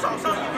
少上一。